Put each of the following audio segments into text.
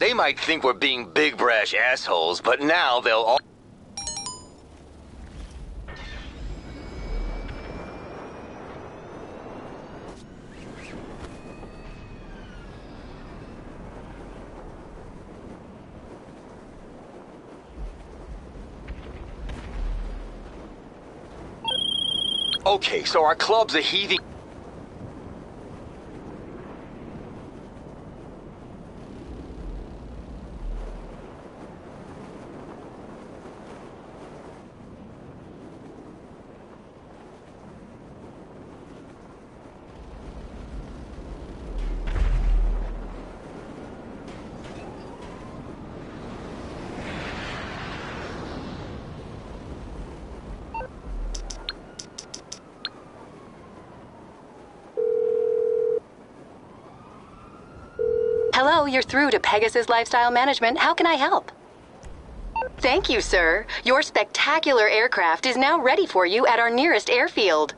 They might think we're being big brash assholes, but now they'll all. Okay, so our club's a heaving. You're through to Pegasus Lifestyle Management. How can I help? Thank you, sir. Your spectacular aircraft is now ready for you at our nearest airfield.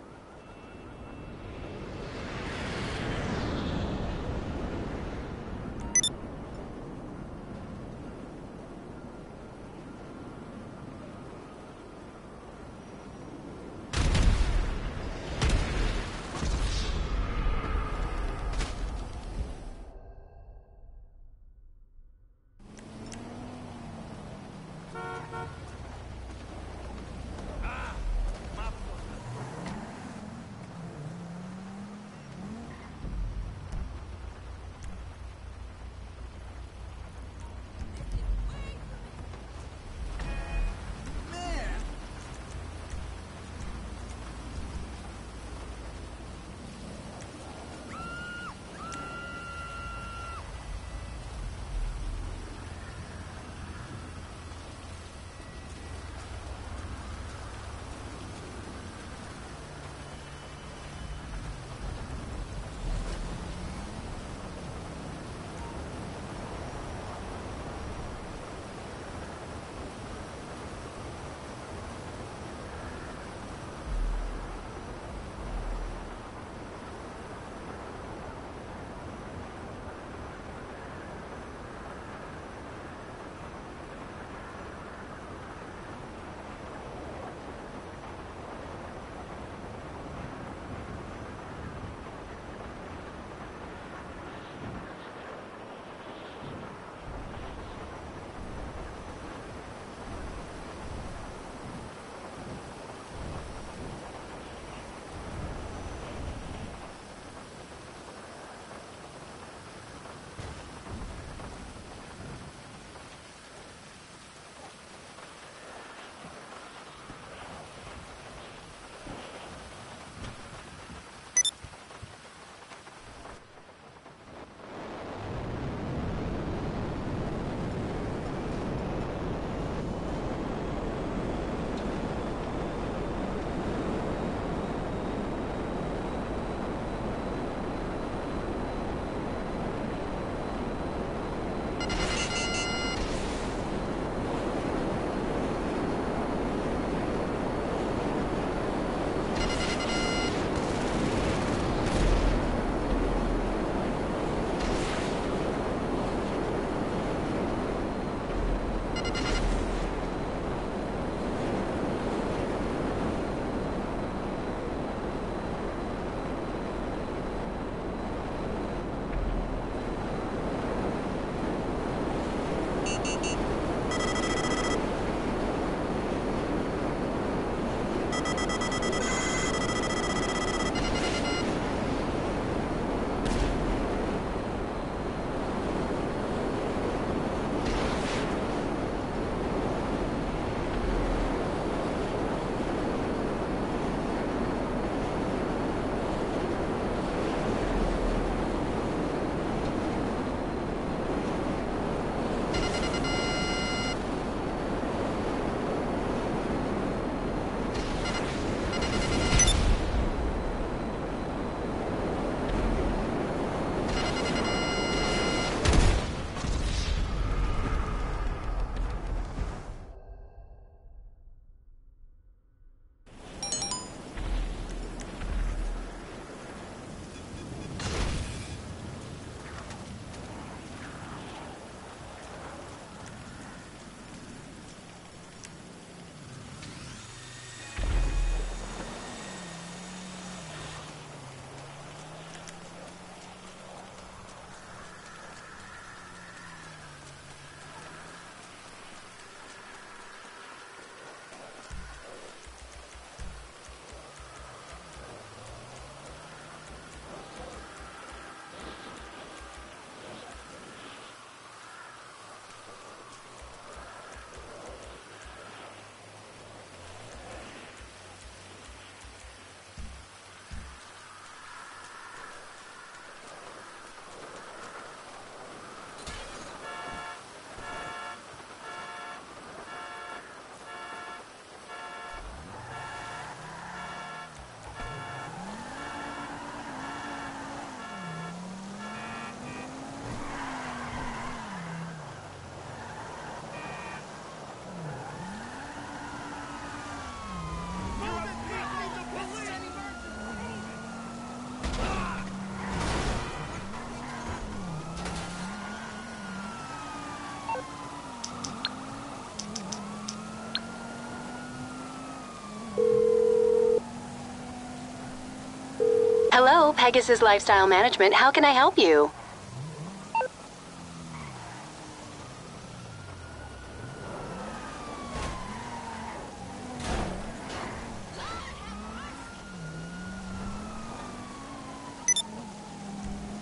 Pegasus Lifestyle Management. How can I help you?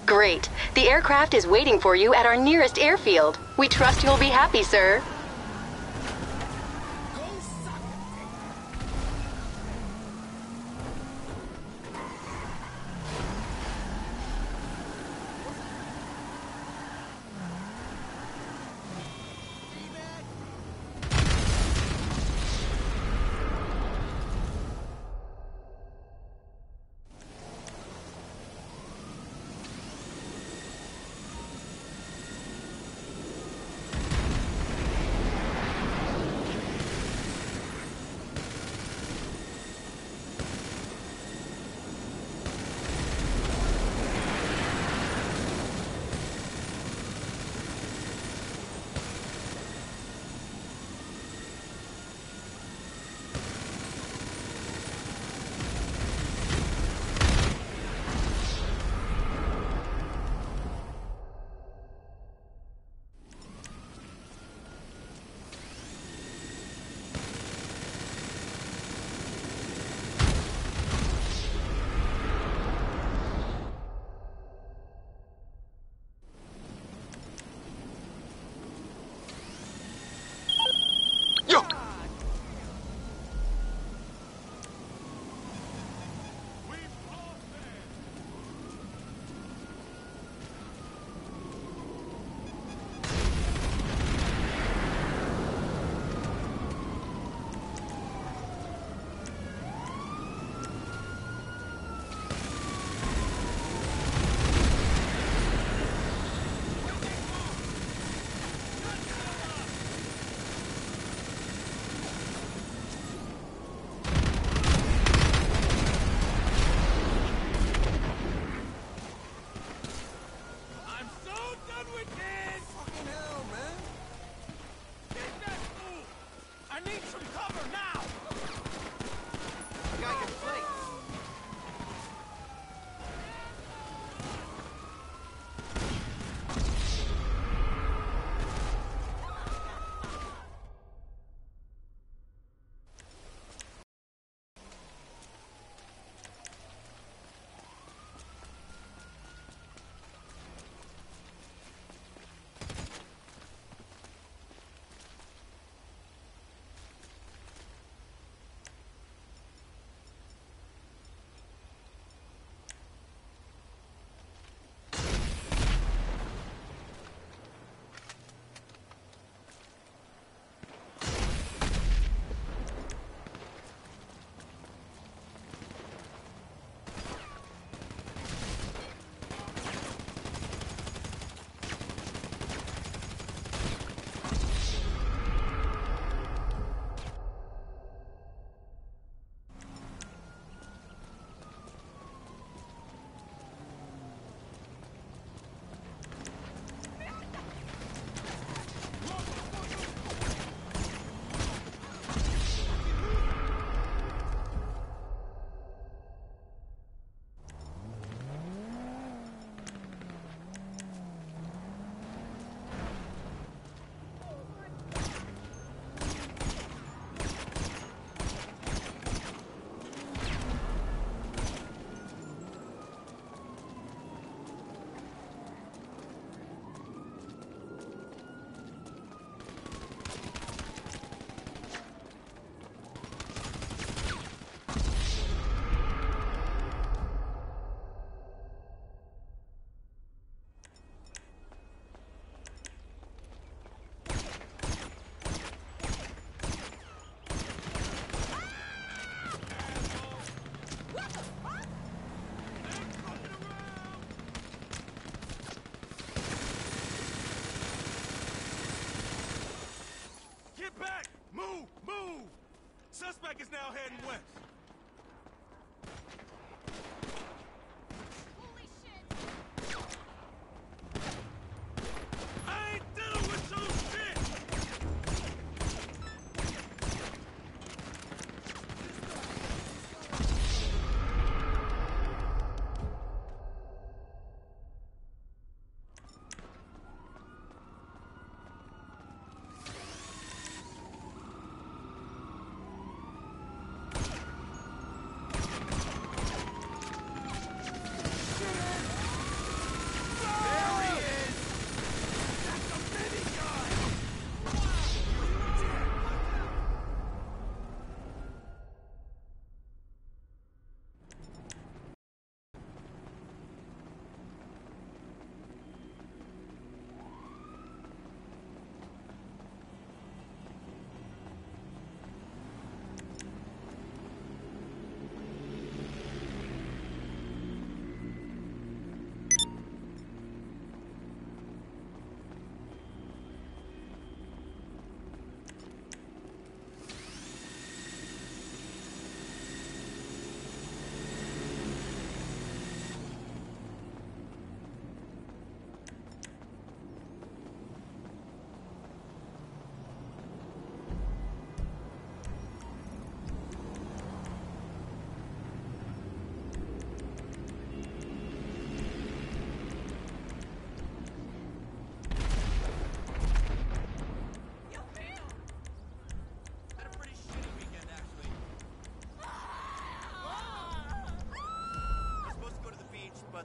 Great. The aircraft is waiting for you at our nearest airfield. We trust you'll be happy, sir.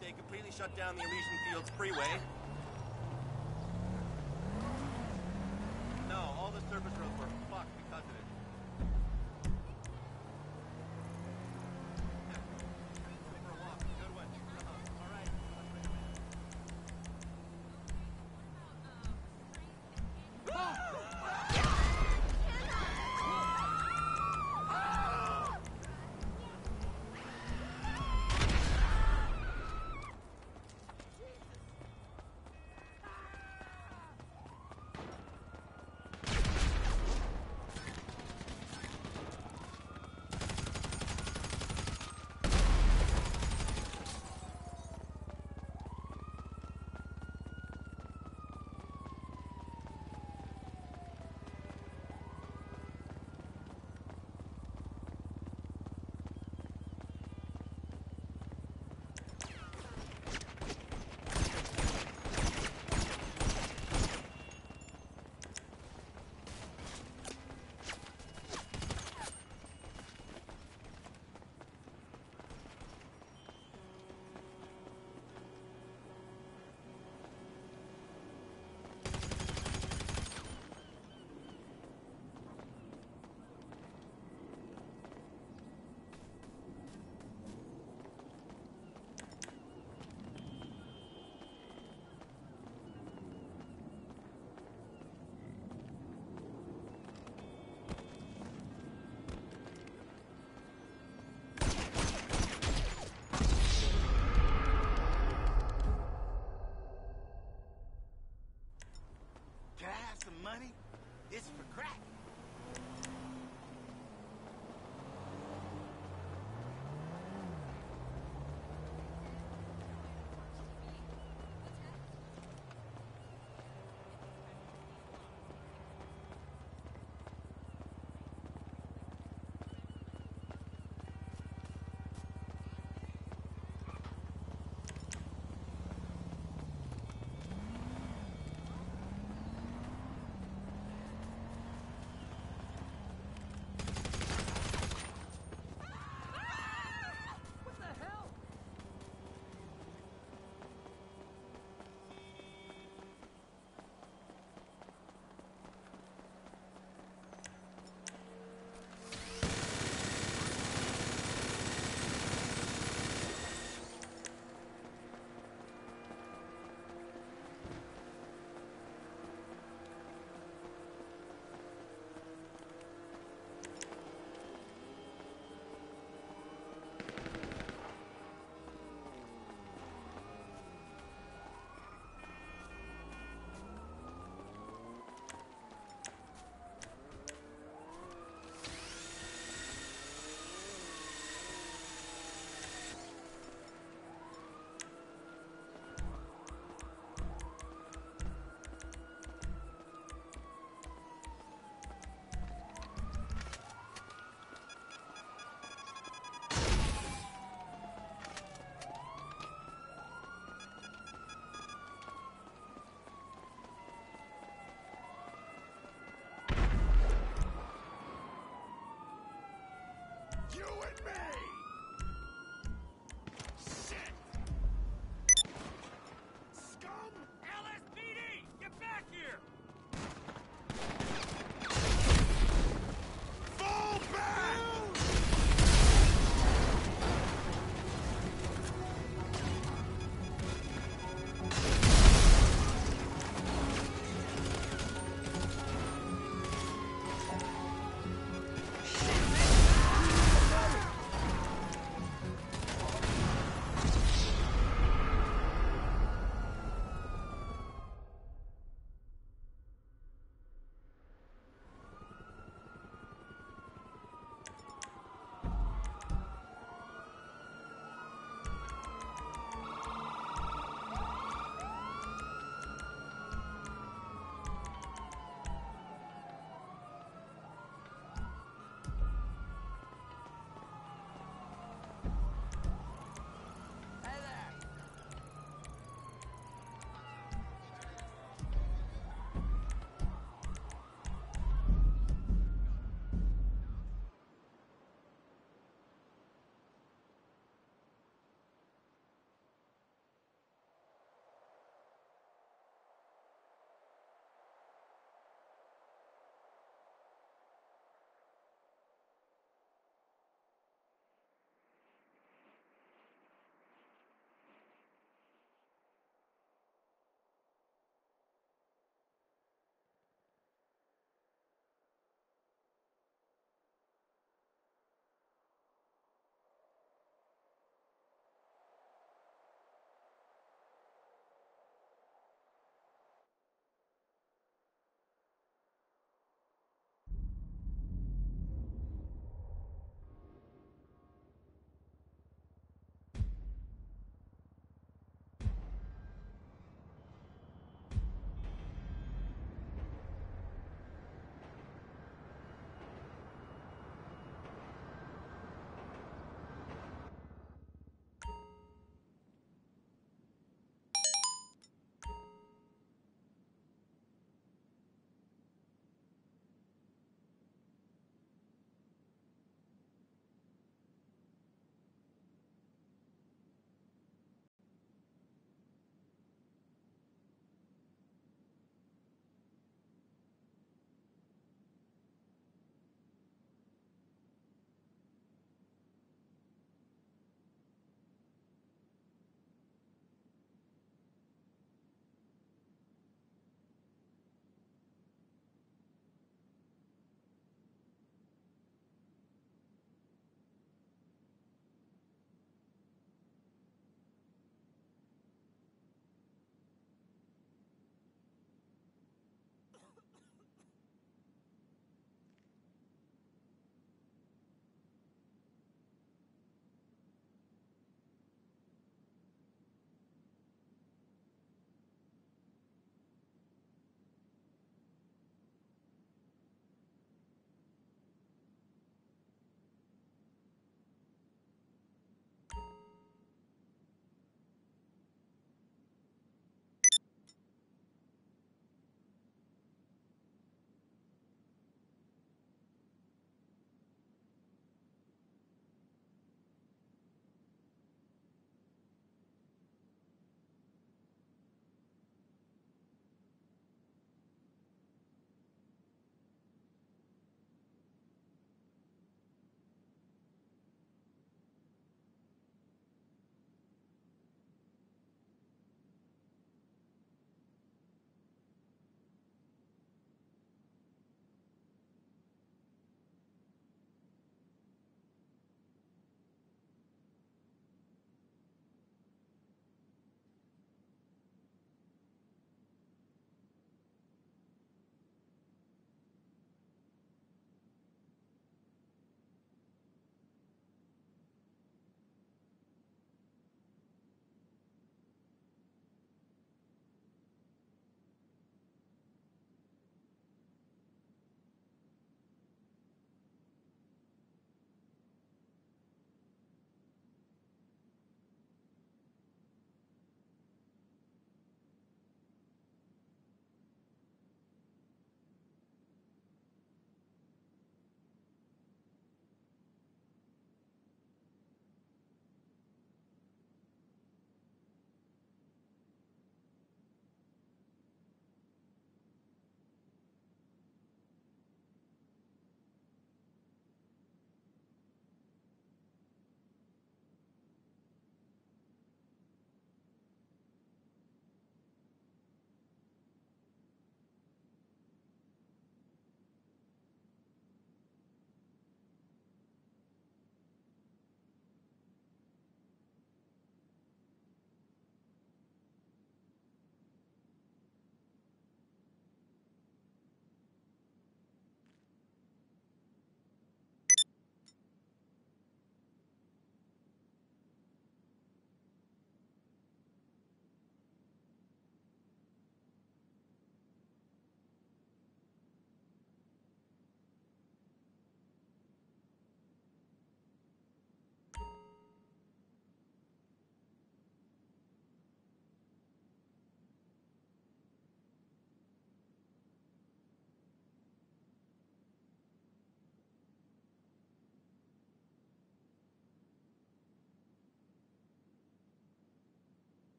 they completely shut down the Elysian Fields freeway. This for crack.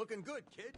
Looking good, kid.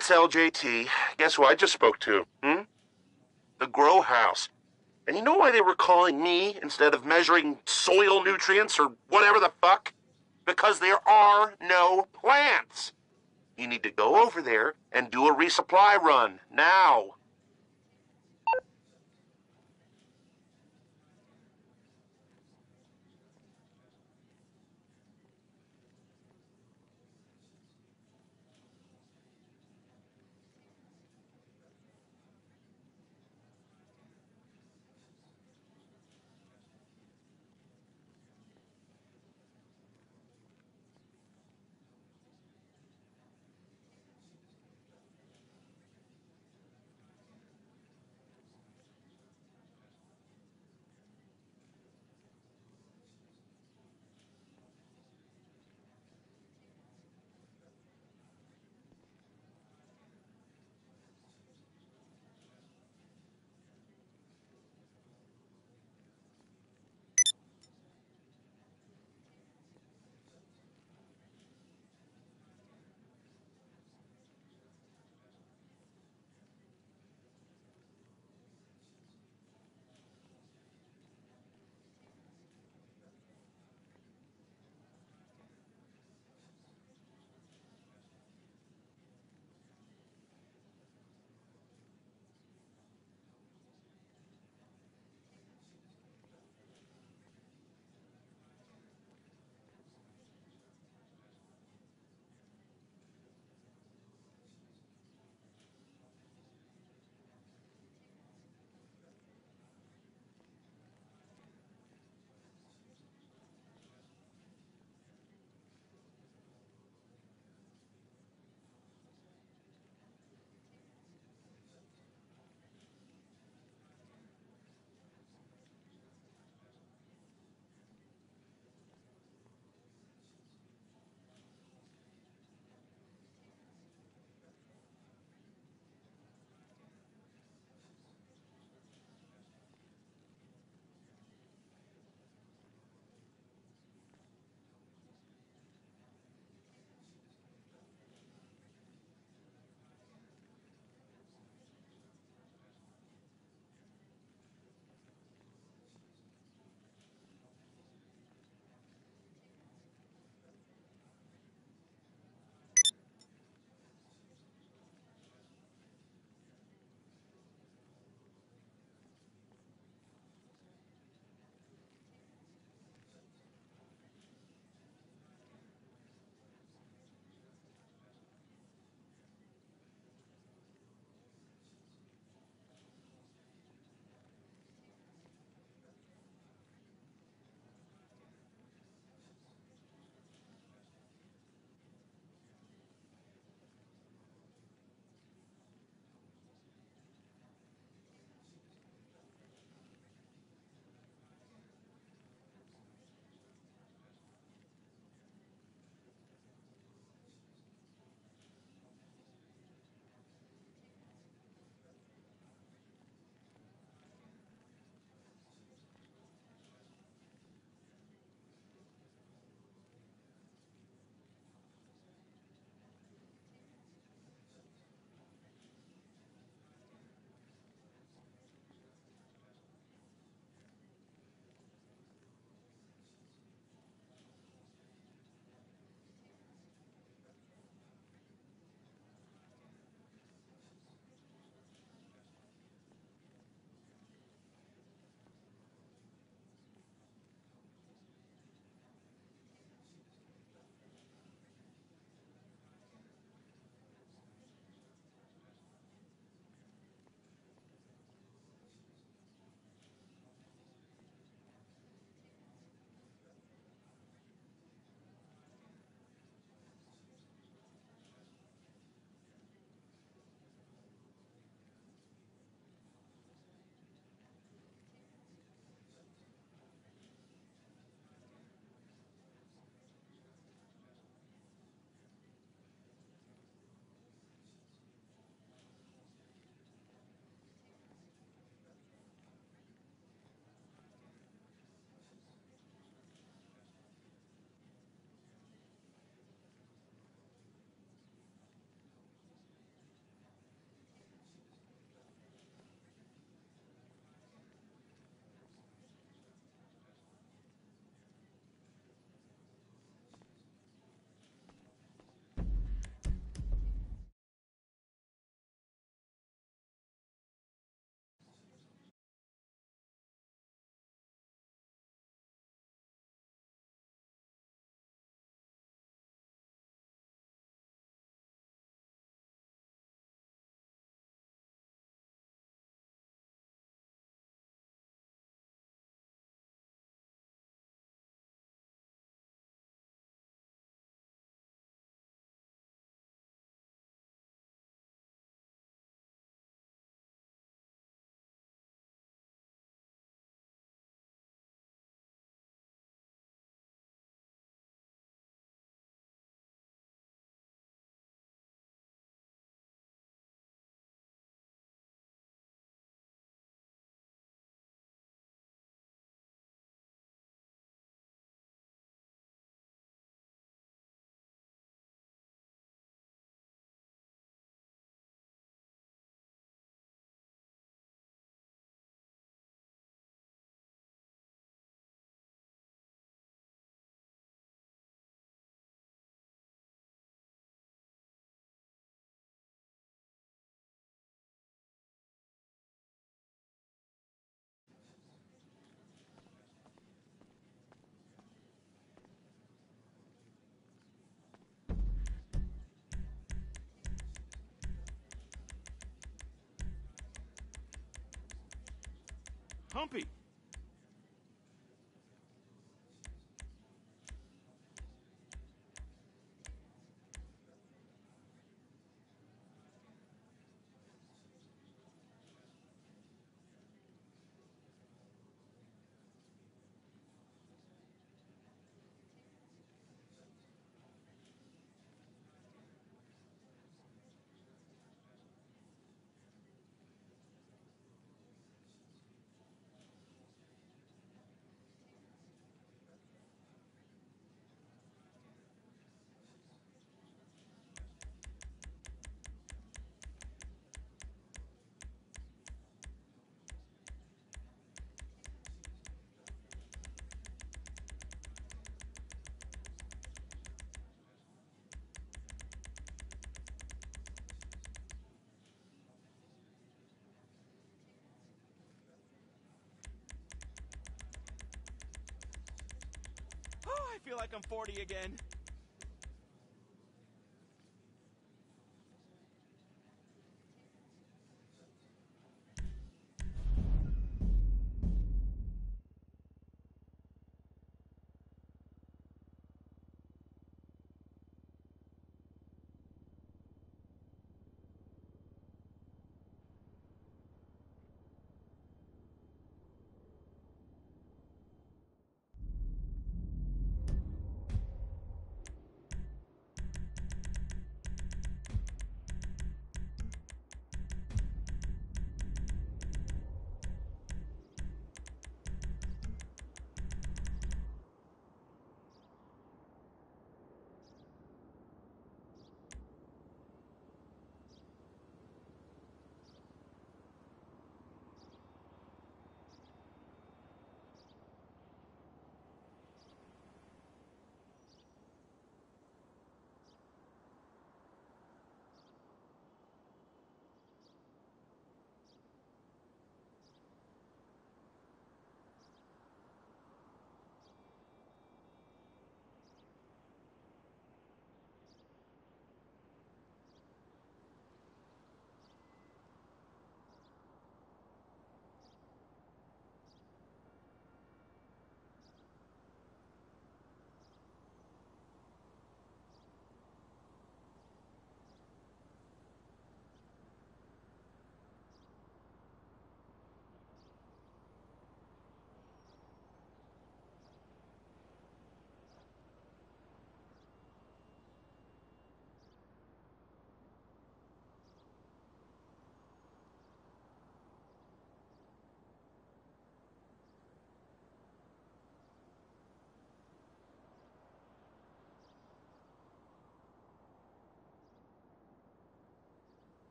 It's LJT. Guess who I just spoke to? Hmm? The grow house. And you know why they were calling me instead of measuring soil nutrients or whatever the fuck? Because there are no plants. You need to go over there and do a resupply run now. Humpy! I feel like I'm 40 again.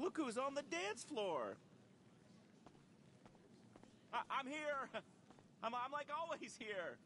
Look who's on the dance floor. I- I'm here. I'm, I'm like always here.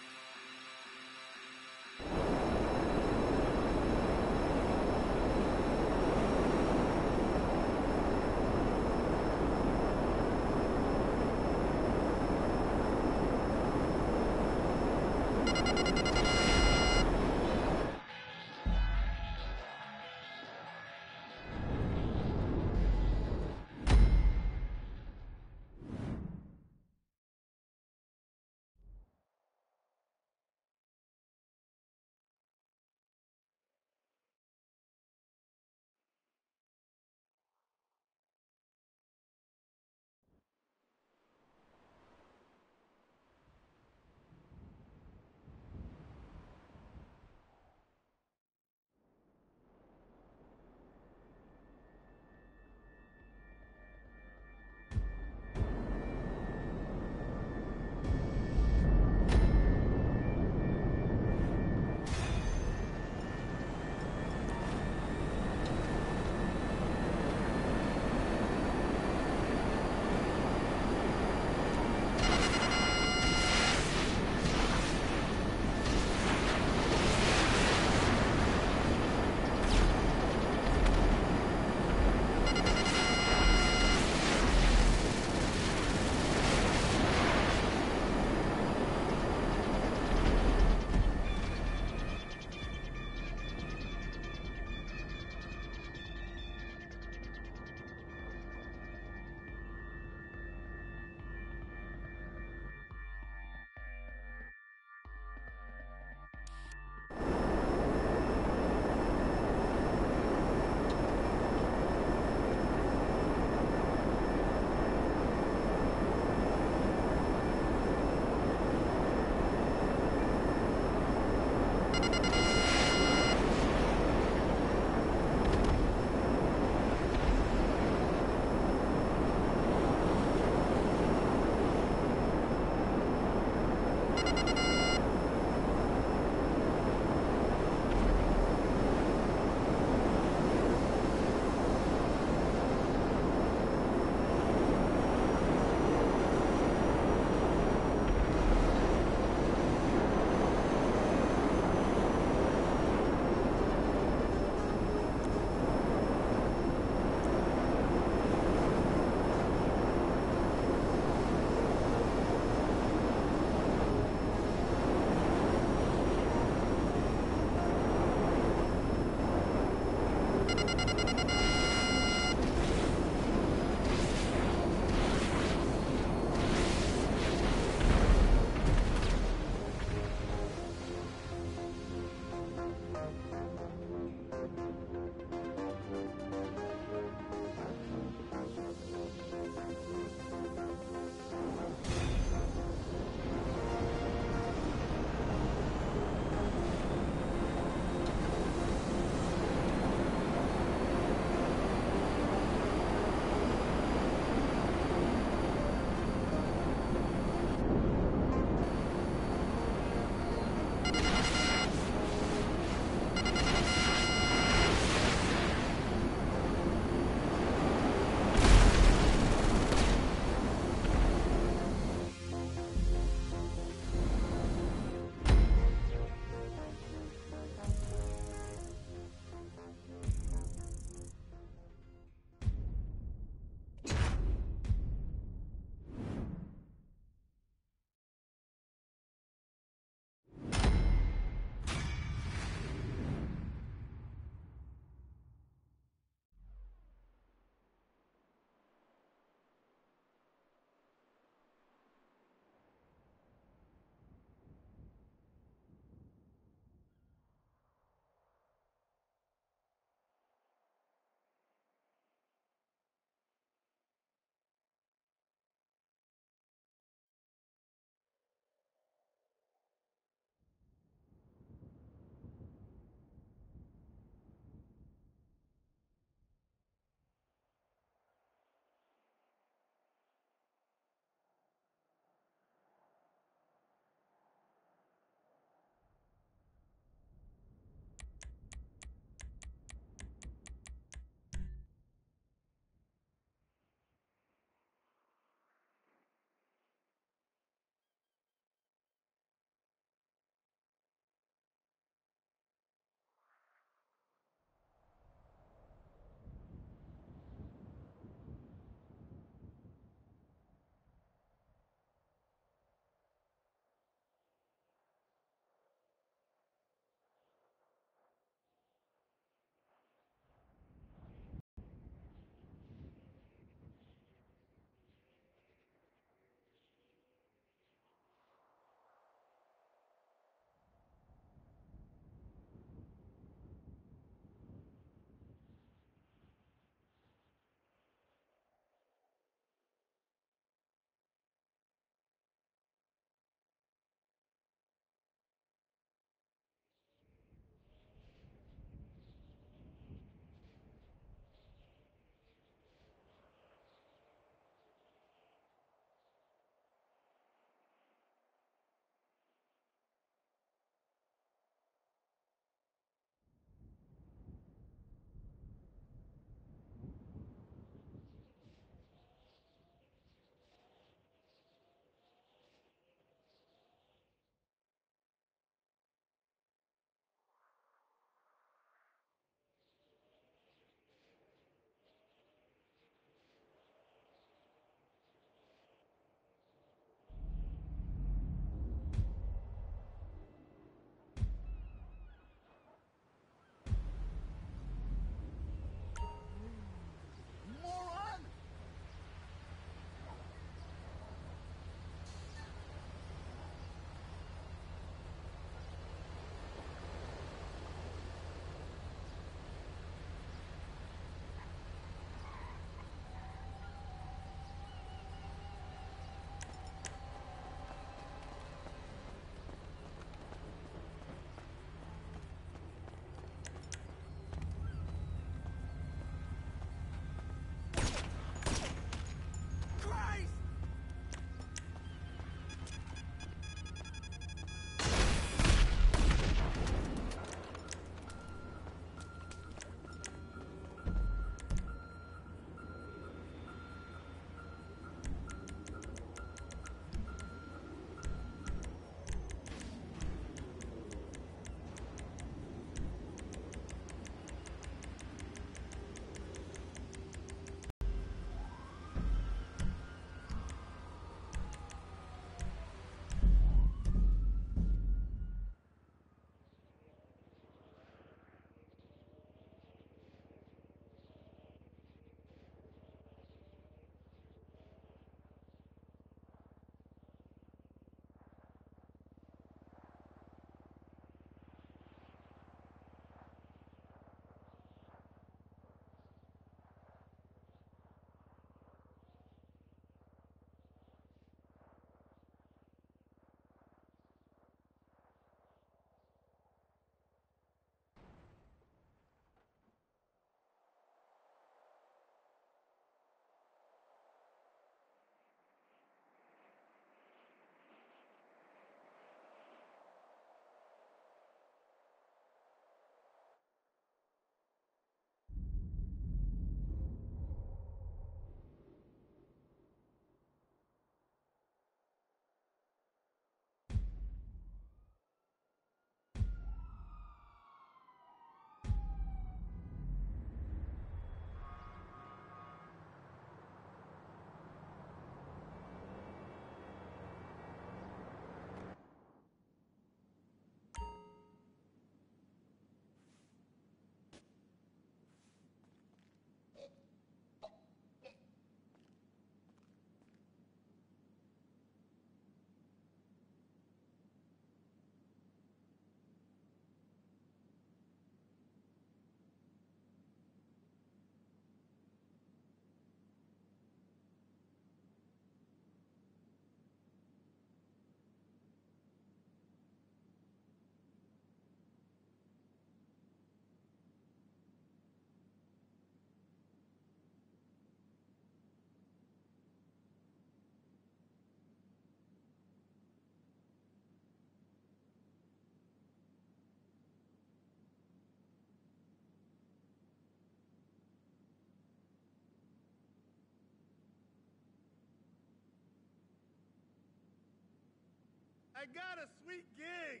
I got a sweet gig.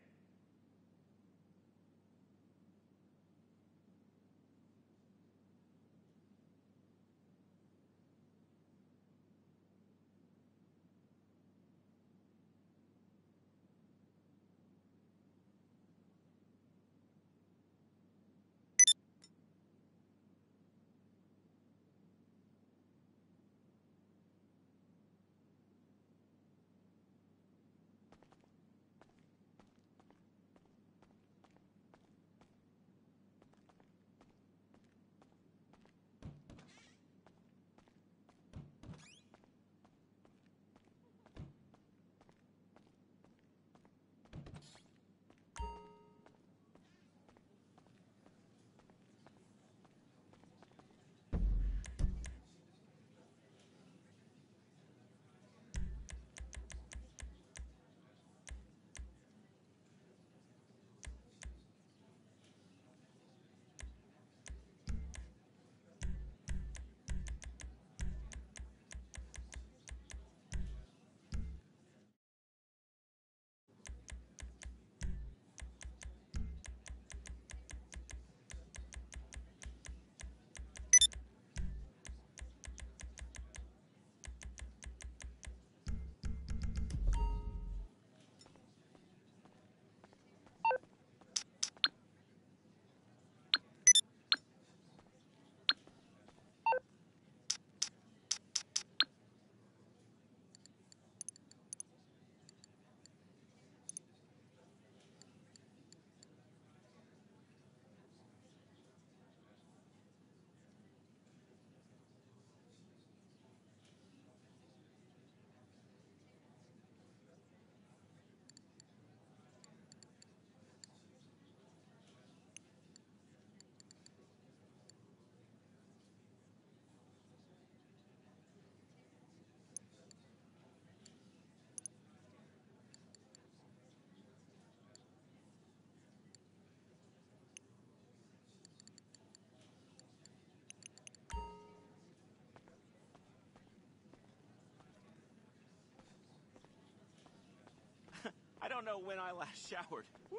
Don't know when I last showered. Woo!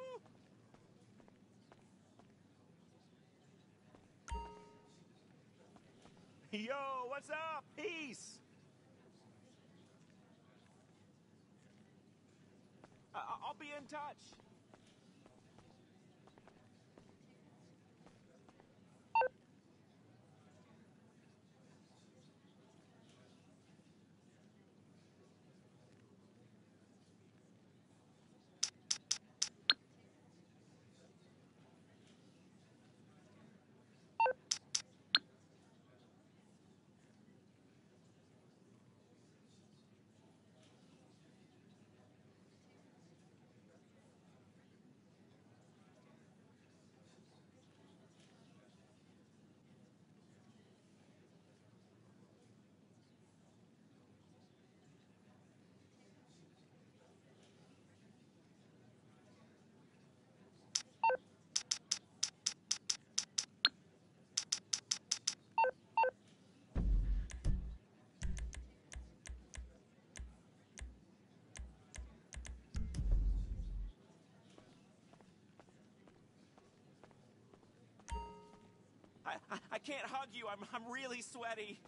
Yo, what's up? Peace. I- I'll be in touch. I, I, I can't hug you. I'm, I'm really sweaty.